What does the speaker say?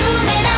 夢だ